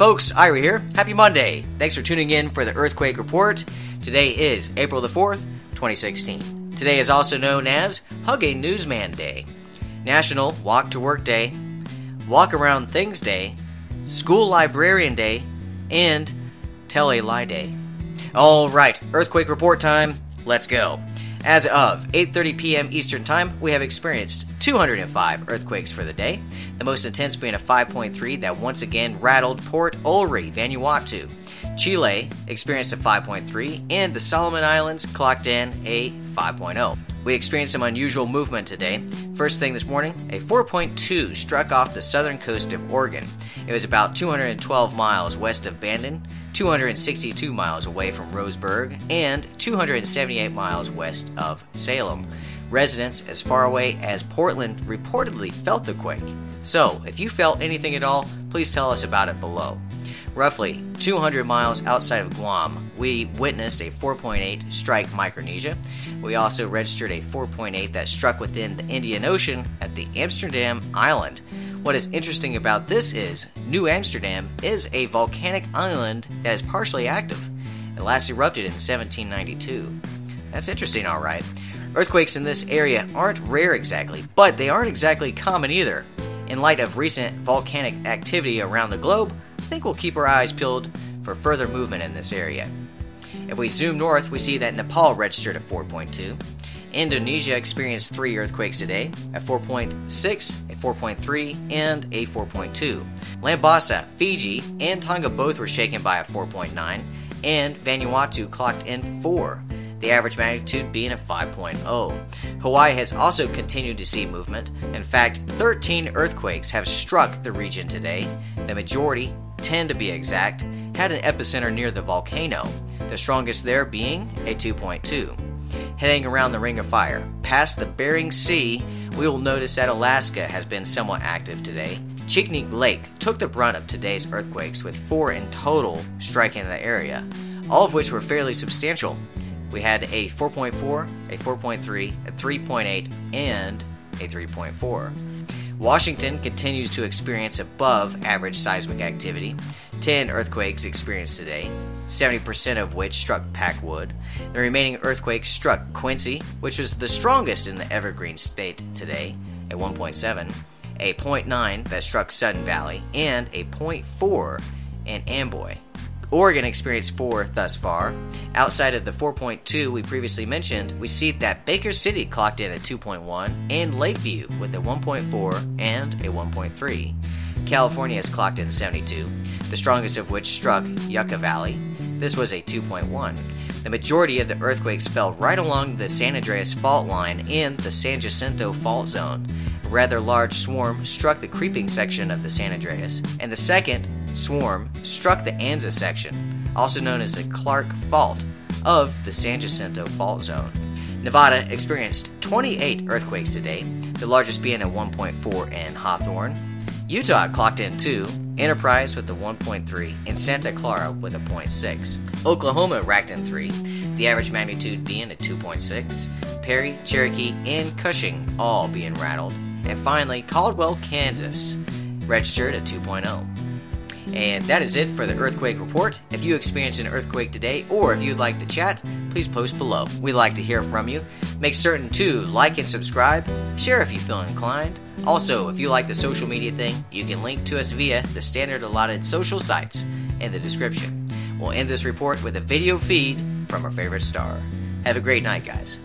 Folks, Ira here. Happy Monday. Thanks for tuning in for the Earthquake Report. Today is April the 4th, 2016. Today is also known as Hug a Newsman Day, National Walk to Work Day, Walk Around Things Day, School Librarian Day, and Tell a Lie Day. All right, Earthquake Report time. Let's go. As of 8:30 p.m. Eastern Time, we have experienced 205 earthquakes for the day, the most intense being a 5.3 that once again rattled Port Olry, Vanuatu. Chile experienced a 5.3, and the Solomon Islands clocked in a 5.0. We experienced some unusual movement today. First thing this morning, a 4.2 struck off the southern coast of Oregon. It was about 212 miles west of Bandon, 262 miles away from Roseburg, and 278 miles west of Salem. Residents as far away as Portland reportedly felt the quake. So, if you felt anything at all, please tell us about it below. Roughly 200 miles outside of Guam, we witnessed a 4.8 strike Micronesia. We also registered a 4.8 that struck within the Indian Ocean at the Amsterdam Island. What is interesting about this is New Amsterdam is a volcanic island that is partially active. It last erupted in 1792. That's interesting, alright. Earthquakes in this area aren't rare exactly, but they aren't exactly common either. In light of recent volcanic activity around the globe, I think we'll keep our eyes peeled for further movement in this area. If we zoom north, we see that Nepal registered a 4.2. Indonesia experienced three earthquakes today a 4.6, a 4.3, and a 4.2. Lambasa, Fiji, and Tonga both were shaken by a 4.9, and Vanuatu clocked in 4, the average magnitude being a 5.0. Hawaii has also continued to see movement. In fact, 13 earthquakes have struck the region today. The majority, 10 to be exact, had an epicenter near the volcano, the strongest there being a 2.2. Heading around the Ring of Fire, past the Bering Sea, we will notice that Alaska has been somewhat active today. Chignik Lake took the brunt of today's earthquakes, with four in total striking the area, all of which were fairly substantial. We had a 4.4, a 4.3, a 3.8, and a 3.4. Washington continues to experience above average seismic activity. 10 earthquakes experienced today, 70% of which struck Packwood. The remaining earthquakes struck Quincy, which was the strongest in the Evergreen State today, at 1.7, a 0.9 that struck Sudden Valley, and a 0.4 in Amboy. Oregon experienced four thus far. Outside of the 4.2 we previously mentioned, we see that Baker City clocked in at 2.1 and Lakeview with a 1.4 and a 1.3. California has clocked in 72, the strongest of which struck Yucca Valley. This was a 2.1. The majority of the earthquakes fell right along the San Andreas fault line in the San Jacinto fault zone. A rather large swarm struck the creeping section of the San Andreas, and the second swarm struck the Anza section, also known as the Clark Fault, of the San Jacinto Fault Zone. Nevada experienced 28 earthquakes today, the largest being a 1.4 in Hawthorne. Utah clocked in 2, Enterprise with a 1.3, and Santa Clara with a 0.6. Oklahoma racked in 3, the average magnitude being a 2.6. Perry, Cherokee, and Cushing all being rattled. And finally, Caldwell, Kansas registered a 2.0. And that is it for the earthquake report. If you experienced an earthquake today, or if you'd like to chat, please post below. We'd like to hear from you. Make certain to like and subscribe, share if you feel inclined. Also, if you like the social media thing, you can link to us via the standard allotted social sites in the description. We'll end this report with a video feed from our favorite star. Have a great night, guys.